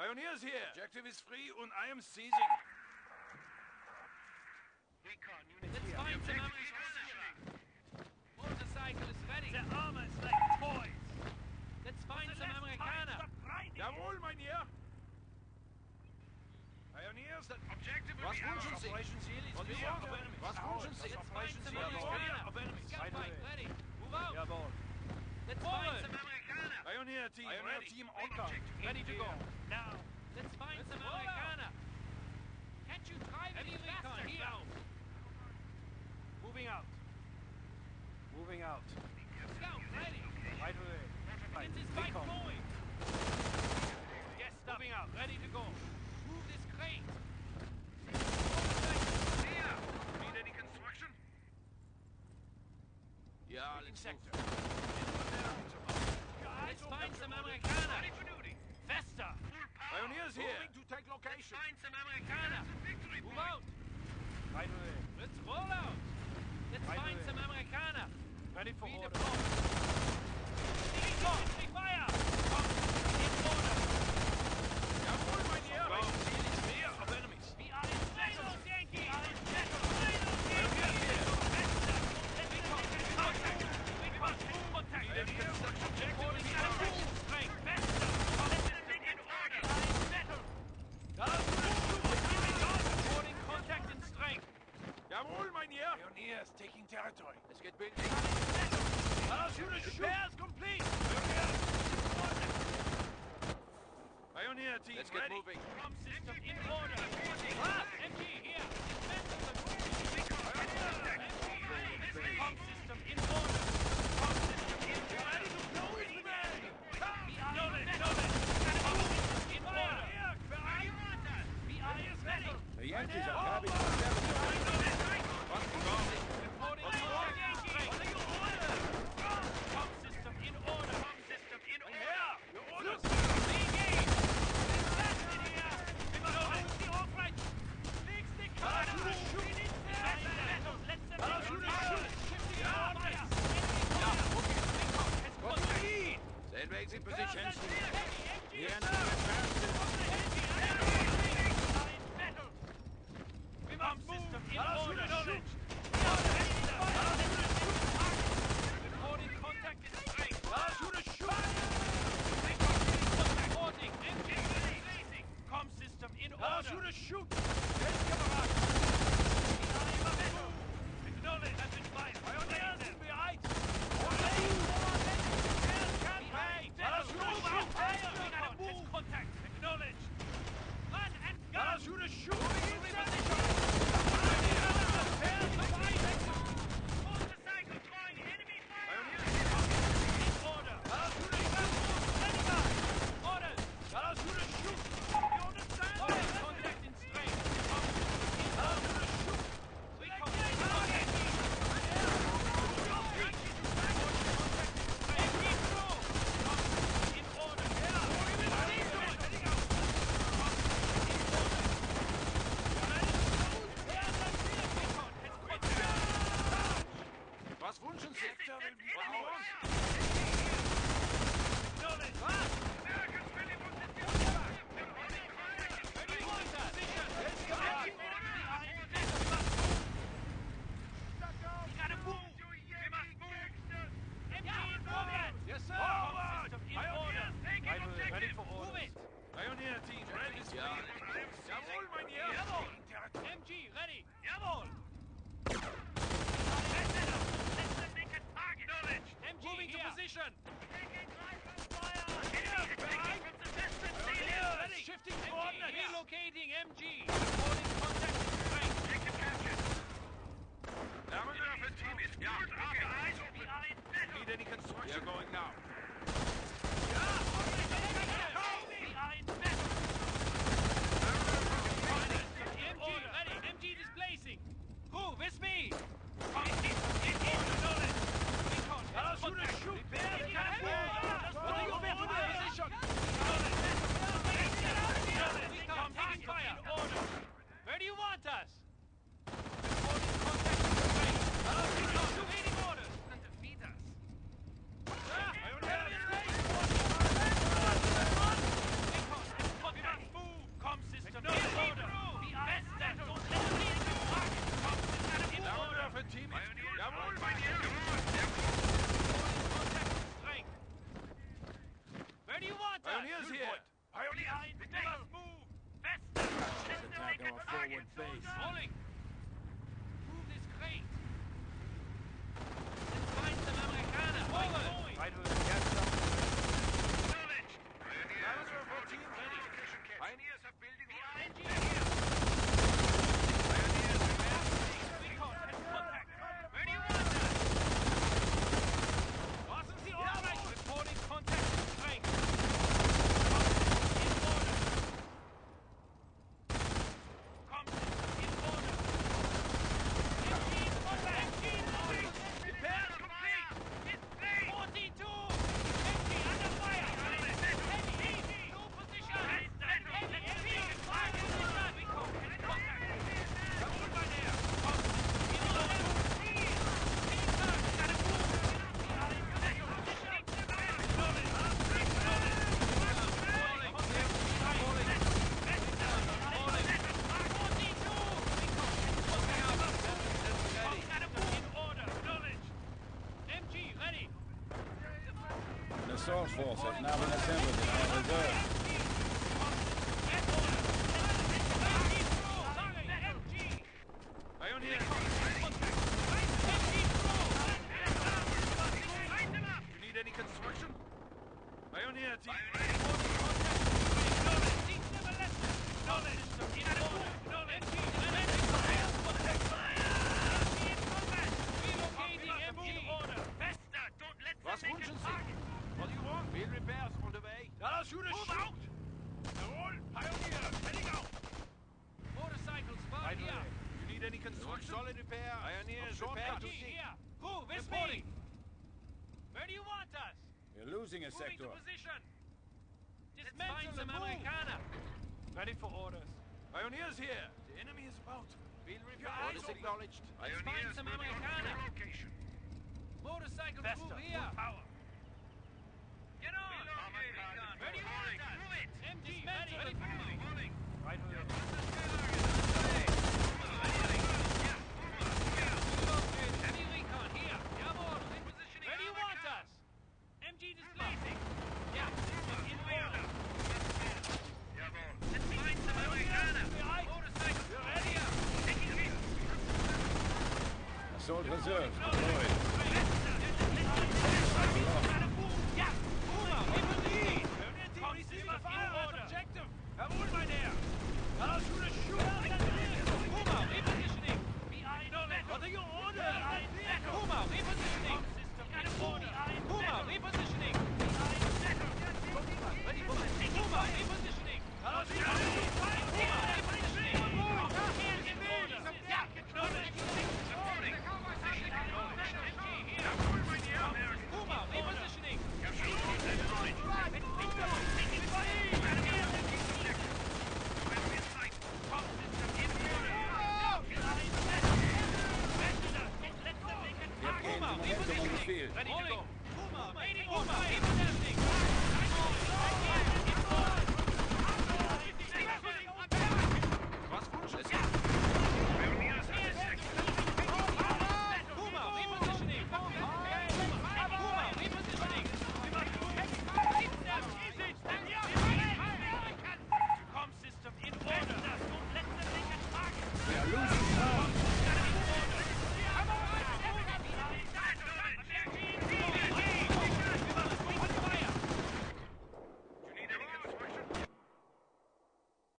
Pioneers here. Objective is free and I am seizing. Recon unit Let's here. find some Objective. Motorcycle is ready. The armor is like toys. Let's find some Amerikaner. Jawohl, mein Herr. Pioneers, that objective will Was be wünschen ours. Sie? Operation Seal is Was clear wollen of Sie? enemies. Was wünschen Sie? Let's find some Jawohl. Amerikaner. Of enemies. Scout bike ready. Move out. Jawohl. Let's find some Amerikaner. Pioneer team, Pioneer ready. team on guard. Ready to go. Now. Let's find Let's some roll out. Can't you drive any Heavy recon faster here? down. Moving out. Moving out. Scout ready. Right away. Get this bike Recon. going. Yes, moving out. Ready to go. Move this crate. Here. Need any construction? Ja, let's Sector. move. Let's find some Amerikaner. Ready for duty. Fester. Pioneers here. Moving to take location. Find some Amerikaner. Victory Move point. out. Right away. Let's roll out. Let's Right find away. some Amerikaner. Ready for Be order. deployed. Infantry fire. In order. Jawohl, mein Herr. Operation Seal is clear of enemies. We are in battle, Yankee. We are in battle. Pioneers here. Contact. We must contact. Any construction objective will Reporting be attack ours. strength. Faster. Contact in order. We are in battle. Reporting contact in strength. Jawohl, mein Herr. Pioneers taking territory. Let's get building. Repairs complete. Pioneer team, Let's get ready. moving. Pump system in order. Ah, MG here. Pump system in order. Pump system in order. We are in battle. Pump system in order. We are in. The Yankees are having some Shifting MG, coordinates. relocating MG! Reporting contact in strength! Wärmewürfel team is gut. Okay, eyes open. Need any construction? We're going now. We are in battle! MG, ready! MG displacing! Who? With me! Parachute shoot. Repair, What are you Order. doing? Position. We come fire! Order! Behind. We must move. Faster. Attack our forward base. Rolling. Move this crate. Let's find some Amerikaner. Forward. Right with it. Yes, sir. Knowledge. Pioneers Transfer for team ready. Pioneers are building the ING iron. here. Pioneers prepare for takeoff. Recon and contact. Where do you want us? Lassen Sie Ordnung. Reporting contact strength. In order. Comms in order. MG contact. MG loading. Repair complete. Display. 42. MG under fire. Heavy. Heavy. No position. Heavy. Heavy. Fire position. Recon and contact. Jawohl, mein Herr. Comms in order. Feedback. Gotta move. An assault force has now been assembled in our reserve. Pioneers. You need any construction? Pioneer team. Was wünschen Sie? What do you want? Field repairs on the way. Now shoot a shoot! Jawohl, Pioneer, heading out! Motorcycles, Right right here. it. You need any construction? solid repair. Pioneers Of prepare shortcut. to here. Crew, with Reporting. me. Where do you want us? We're losing a Moving sector. to position. Let's Dismantle find the some move. Ready for orders. Pioneers here. The enemy is about. Field Your eyes Orders open. acknowledged. Let's find some Amerikaner. Motorcycle Faster. crew here. Full power. Get on. Where do you want us? MG, ready. Ready for moving. Right with it. Heavy recon here. Jawohl. Where do you want us? MG displacing. Yeah. In order. Jawohl. Let's find some Amerikaner. Motorcycle crew ready. Taking hit. Assault reserve deployed. Yeah. Puma, in position. Team receiving in fire at order. objective. Jawohl, mein Herr. Now shoot a shoot! Puma, repositioning. What are your orders?